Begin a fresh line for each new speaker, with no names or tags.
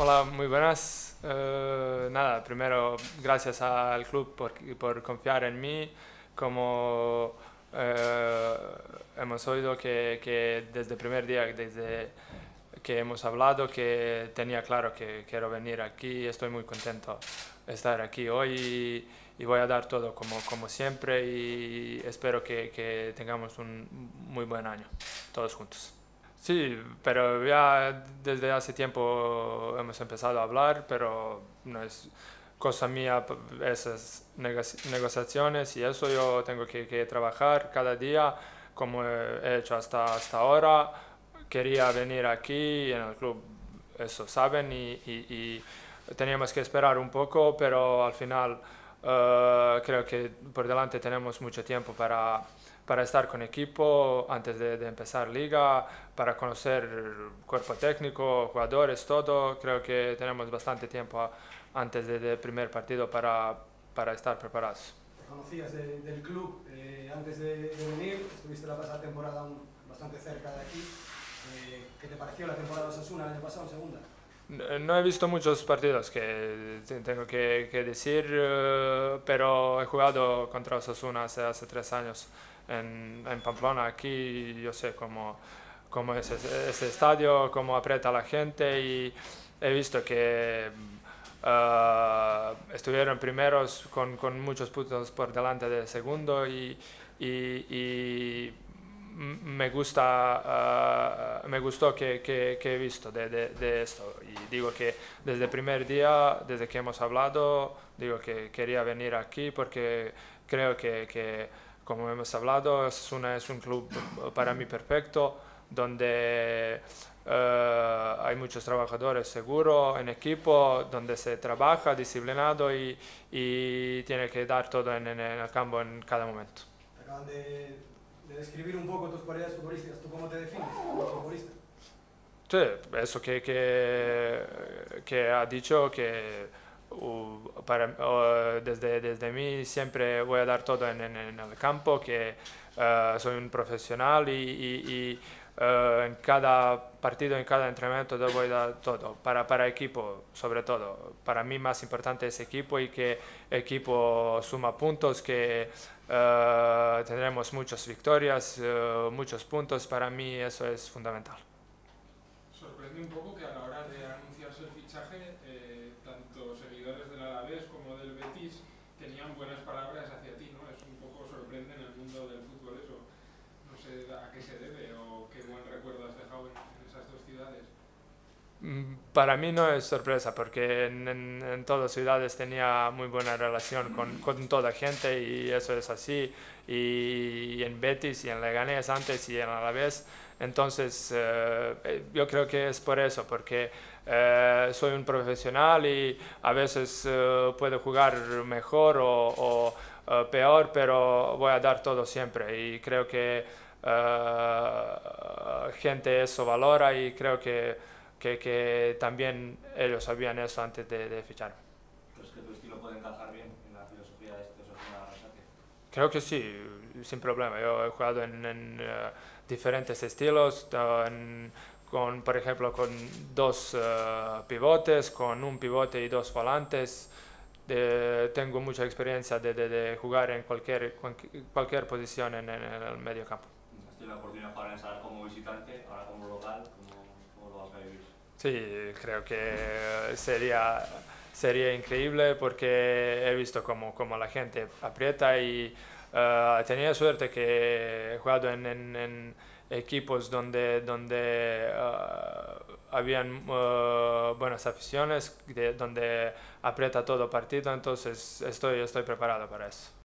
Hola, muy buenas. Eh, nada, primero gracias al club por, confiar en mí. Como eh, hemos oído que, desde el primer día, desde que hemos hablado, que tenía claro que quiero venir aquí. Estoy muy contento de estar aquí hoy y, voy a dar todo como, siempre y espero que tengamos un muy buen año, todos juntos. Sí, pero ya desde hace tiempo hemos empezado a hablar, pero no es cosa mía esas negociaciones y eso yo tengo que, que, trabajar cada día como he hecho hasta, hasta ahora. Quería venir aquí en el club, eso saben, y, y, teníamos que esperar un poco, pero al final uh, creo que por delante tenemos mucho tiempo para para estar con equipo antes de, empezar liga, para conocer cuerpo técnico, jugadores, todo. Creo que tenemos bastante tiempo antes del primer partido para, para estar preparados.
Te conocías del club eh, antes de, venir, estuviste la pasada temporada bastante cerca de aquí. Eh, ¿Qué te pareció la temporada de Osasuna el año pasado en segunda?
No he visto muchos partidos que tengo que, que decir, eh, pero he jugado contra Osasuna hace, hace tres años en, en Pamplona. Aquí yo sé cómo, cómo es ese, estadio, cómo aprieta la gente y he visto que uh, estuvieron primeros con, con, muchos puntos por delante del segundo y, y, me gusta uh, me gustó que, que, he visto de, de, esto y digo que desde el primer día desde que hemos hablado digo que quería venir aquí porque creo que, que como hemos hablado, es, es un club para mí perfecto, donde eh, hay muchos trabajadores seguros en equipo, donde se trabaja disciplinado y, y tiene que dar todo en, en, el campo en cada momento.
De, de, describir un poco tus cualidades futbolísticas. ¿Tú cómo te defines como futbolista?
Sí, eso que, que, que ha dicho que para, desde, desde mí siempre voy a dar todo en, en, el campo, que eh, soy un profesional y, y, eh, en cada partido, en cada entrenamiento a dar todo, para, para equipo sobre todo. Para mí más importante es equipo y que equipo suma puntos, que uh, tendremos muchas victorias, muchos puntos, para mí eso es fundamental.
Sorprende un poco que a la hora de anunciarse el fichaje tanto seguidores del Alavés como del Betis tenían buenas palabras hacia ti, ¿no? Es un poco sorprendente en el mundo del fútbol eso. No sé a qué se debe o qué buen recuerdo has dejado en, esas dos ciudades.
Mm, para mí no es sorpresa porque en, en, en todas ciudades tenía muy buena relación con, con, toda gente y eso es así. Y, y en Betis y en Leganés antes y en Alavés. Entonces eh, yo creo que es por eso, porque eh, soy un profesional y a veces puedo jugar mejor o, o peor, pero voy a dar todo siempre y creo que gente eso valora y creo que, que, que, también ellos sabían eso antes de, de fichar.
¿Crees que tu estilo puede encajar bien en la filosofía de este Arrasate?
Creo que sí, sin problema. Yo he jugado en, en diferentes estilos, en, con, por ejemplo, con dos uh, pivotes, con un pivote y dos volantes. De, tengo mucha experiencia de, de, de, jugar en cualquier, cualquier posición en, en, en el medio campo.
¿Has tenido la oportunidad de jugar en Sadar como visitante, ahora como local? ¿Cómo, cómo lo vas a vivir?
Sí, creo que sería, sería increíble porque he visto cómo, cómo la gente aprieta y uh, tenía suerte que he jugado en, en, equipos donde, donde uh, habían uh, buenas aficiones, de, donde aprieta todo partido, entonces estoy, estoy preparado para eso.